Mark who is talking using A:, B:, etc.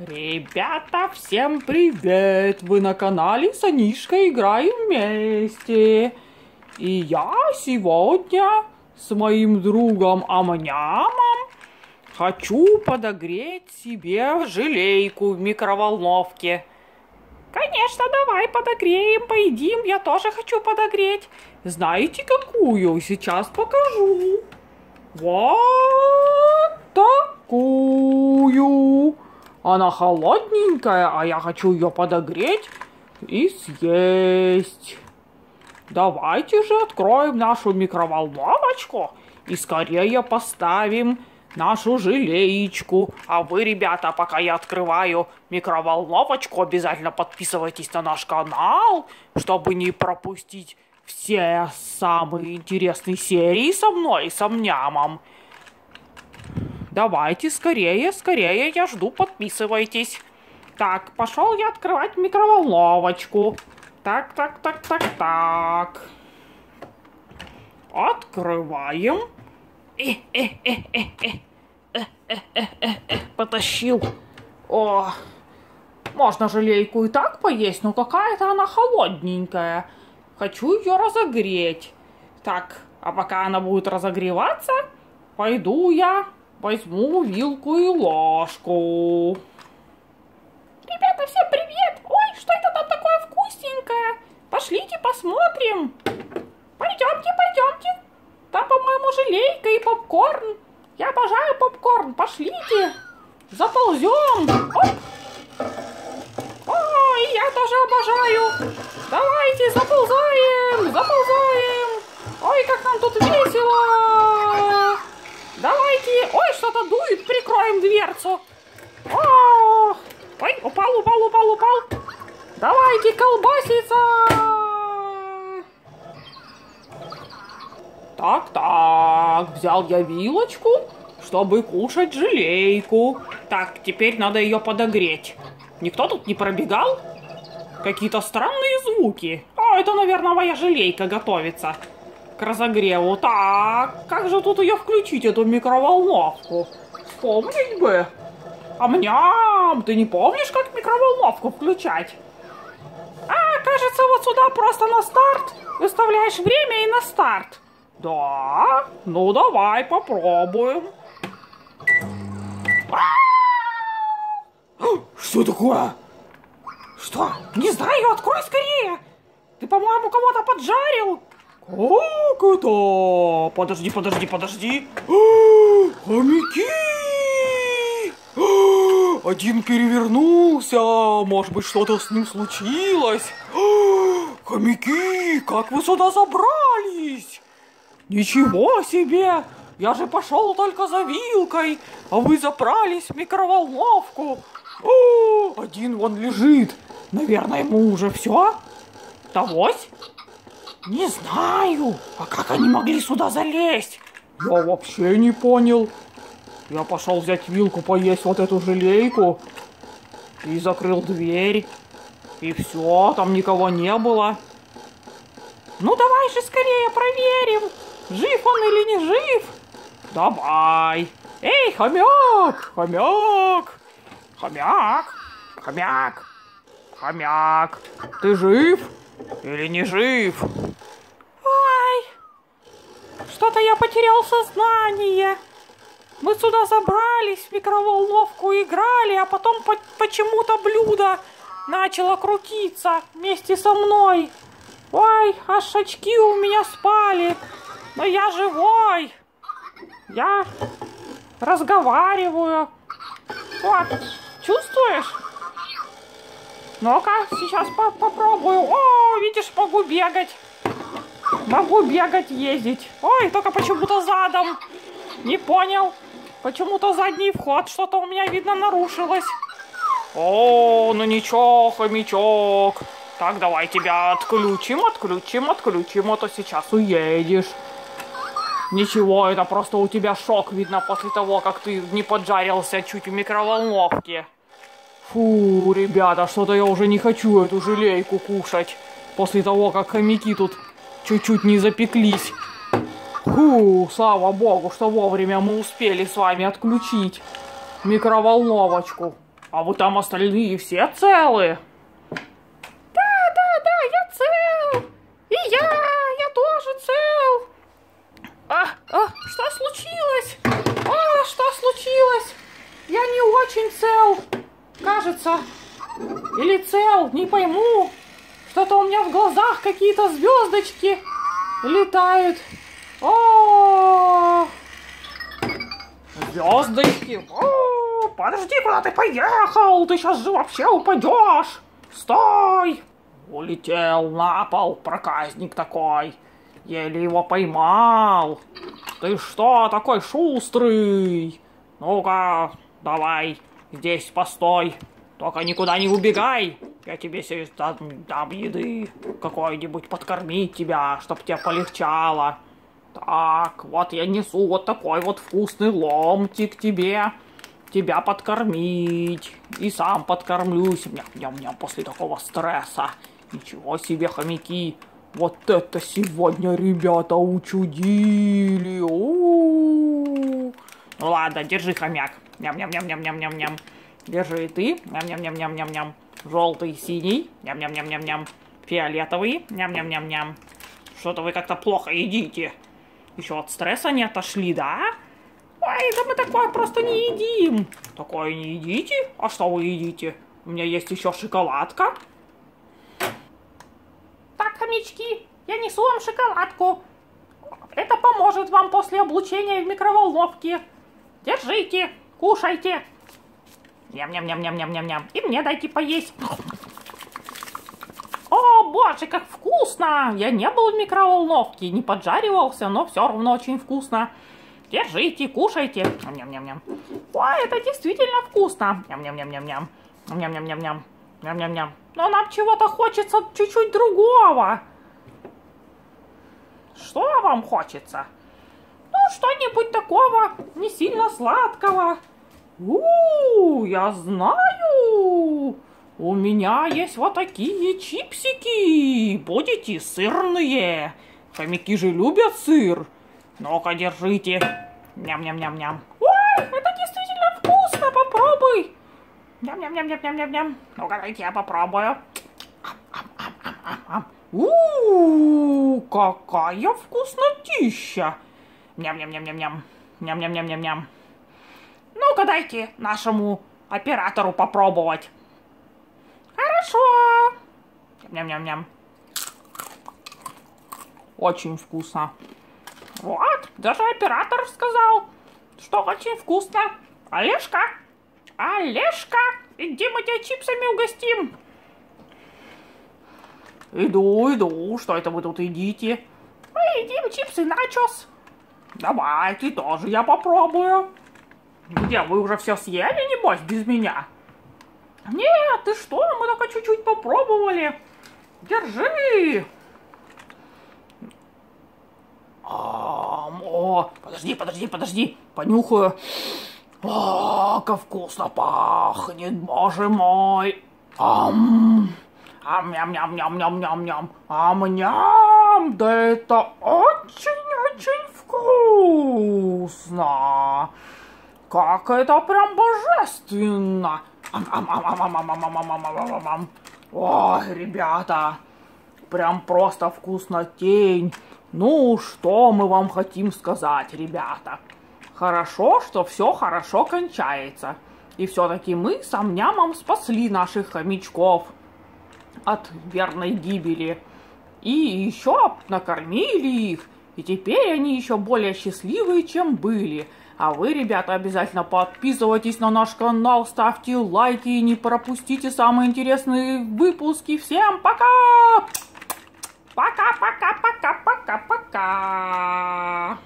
A: Ребята, всем привет! Вы на канале Санишка Играем Вместе. И я сегодня с моим другом Амнямом хочу подогреть себе желейку в микроволновке. Конечно, давай подогреем, поедим. Я тоже хочу подогреть. Знаете, какую? Сейчас покажу. Вот такую. Она холодненькая, а я хочу ее подогреть и съесть. Давайте же откроем нашу микроволновочку и скорее поставим нашу желеечку. А вы, ребята, пока я открываю микроволновочку, обязательно подписывайтесь на наш канал, чтобы не пропустить все самые интересные серии со мной и со мнямом. Давайте скорее, скорее, я жду, подписывайтесь. Так, пошел я открывать микроволновочку. Так, так, так, так, так. Открываем. Э, э, э, э, э. Э, э, э, э, э. Потащил. О, можно желейку и так поесть, но какая-то она холодненькая. Хочу ее разогреть. Так, а пока она будет разогреваться, пойду я возьму вилку и ложку. Ребята, всем привет! Ой, что это там такое вкусненькое? Пошлите посмотрим. Пойдемте, пойдемте. Там, по-моему, желейка и попкорн. Я обожаю попкорн. Пошлите. Заползем. Давайте колбаситься. Так, так, взял я вилочку, чтобы кушать желейку. Так, теперь надо ее подогреть. Никто тут не пробегал? Какие-то странные звуки. А, это, наверное, моя желейка готовится к разогреву. Так, как же тут ее включить, эту микроволновку? Вспомнить бы. А мням, ты не помнишь, как микроволновку включать? А, кажется, вот сюда просто на старт выставляешь время и на старт. Да? Ну, давай попробуем. Что такое? Что? Не знаю, открой скорее. Ты, по-моему, кого-то поджарил. Как это? Подожди, подожди, подожди. Хомяки! Один перевернулся. Может быть, что-то с ним случилось. Хомяки, как вы сюда забрались? Ничего себе! Я же пошел только за вилкой, а вы забрались в микроволновку. О, один вон лежит. Наверное, ему уже все? Тогось? Не знаю. А как они могли сюда залезть? Я вообще не понял. Я пошел взять вилку, поесть вот эту желейку. И закрыл дверь. И все, там никого не было. Ну давай же скорее проверим, жив он или не жив. Давай. Эй, хомяк, хомяк, хомяк, хомяк, хомяк, ты жив или не жив? Что-то я потерял сознание. Мы сюда забрались, в микроволновку играли, а потом по почему-то блюдо начало крутиться вместе со мной. Ой, аж очки у меня спали. Но я живой. Я разговариваю. Вот, чувствуешь? Ну-ка, сейчас по попробую. О, видишь, могу бегать. Могу бегать, ездить. Ой, только почему-то задом. Не понял. Почему-то задний вход что-то у меня, видно, нарушилось. О, ну ничего, хомячок. Так, давай тебя отключим, отключим, отключим, а то сейчас уедешь. Ничего, это просто у тебя шок, видно, после того, как ты не поджарился чуть в микроволновке. Фу, ребята, что-то я уже не хочу эту желейку кушать. После того, как хомяки тут чуть-чуть не запеклись. Фу, слава богу, что вовремя мы успели с вами отключить микроволновочку. А вы там остальные все целы?
B: Да, да, да, я цел. И я, я тоже цел. А, а, что случилось? А, что случилось? Я не очень цел, кажется. Или цел, не пойму. Что-то у меня в глазах какие-то звездочки летают. О,
A: Звездочки. Подожди, куда ты поехал? Ты сейчас же вообще упадешь. Стой! Улетел на пол, проказник такой. Еле его поймал. Ты что такой шустрый? Ну-ка, давай, здесь постой. Только никуда не убегай. Я тебе сейчас дам, дам еды какой-нибудь, подкормить тебя, чтоб тебе полегчало. Так, вот я несу вот такой вот вкусный ломтик тебе. Тебя подкормить. И сам подкормлюсь. Ням-ням-ням после такого стресса. Ничего себе, хомяки. Вот это сегодня ребята учудили. У-у-у. Ну ладно, держи, хомяк. Ням-ням-ням-ням-ням-ням-ням. Держи и ты. Ням-ням-ням-ням-ням-ням. Желтый, синий. Ням-ням-ням-ням-ням. Фиолетовый. Ням-ням-ням-ням. Что-то вы как-то плохо едите. Еще от стресса не отошли, да? Ой, да мы такое просто не едим. Такое не едите? А что вы едите? У меня есть еще шоколадка.
B: Так, хомячки, я несу вам шоколадку. Это поможет вам после облучения в микроволновке. Держите, кушайте.
A: Ням-ням-ням-ням-ням-ням-ням. И мне дайте поесть.
B: Боже, как вкусно! Я не был в микроволновке, не поджаривался, но все равно очень вкусно. Держите, кушайте.
A: Ням-ням-ням.
B: Ой, это действительно вкусно.
A: Ням-ням-ням-ням-ням. Ням-ням-ням-ням. Ням-ням-ням.
B: Но нам чего-то хочется чуть-чуть другого.
A: Что вам хочется?
B: Ну, что-нибудь такого не сильно сладкого.
A: У, я знаю. У меня есть вот такие чипсики. Будете сырные. Хомяки же любят сыр. Ну-ка, держите. Ням-ням-ням-ням.
B: Ой, это действительно вкусно, попробуй.
A: Ням-ням-ням-ням-ням-ням. Ну-ка, дайте я попробую. У, какая вкуснотища. Ням-ням-ням-ням-ням. Ням-ням-ням-ням-ням. Ну-ка, дайте нашему оператору попробовать.
B: Хорошо.
A: Ням-ням-ням. Очень вкусно.
B: Вот, даже оператор сказал, что очень вкусно. Олежка, Олежка, иди мы тебя чипсами угостим.
A: Иду, иду. Что это вы тут едите?
B: Мы едим чипсы начос.
A: Давайте тоже я попробую. Где, вы уже все съели, небось, без меня?
B: Нет, ты что, мы только чуть-чуть попробовали. Держи.
A: Ам, о, подожди, подожди, подожди, понюхаю. О, как вкусно пахнет, боже мой. Ам, ам, ням, ням, ням, ням, ням, ням, ам, ням, да это очень-очень вкусно. Как это прям божественно. О, ребята, прям просто вкусно тень. Ну, что мы вам хотим сказать, ребята? Хорошо, что все хорошо кончается. И все-таки мы с Амнямом спасли наших хомячков от верной гибели. И еще накормили их. И теперь они еще более счастливые, чем были. А вы, ребята, обязательно подписывайтесь на наш канал, ставьте лайки и не пропустите самые интересные выпуски. Всем пока!
B: Пока-пока-пока-пока-пока!